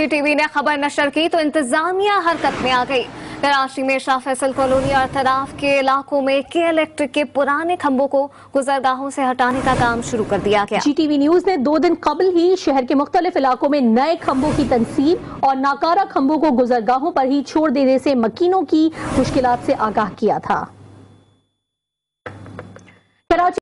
जीटीवी ने खबर नशर की तो इंतजामिया हरकत में आ गई। कराची में शाह फैसल कॉलोनी और तराफ के इलाकों में के इलेक्ट्रिक के पुराने खंभों को गुजरगाहों से हटाने का काम शुरू कर दिया गया। जी न्यूज़ ने दो दिन कबल ही शहर के मुख्तलिफ़ इलाकों में नए खंभों की तनसीब और नाकारा खंभों को गुजरगाहों पर ही छोड़ देने से मकीनों की मुश्किल से आगाह किया था। कराची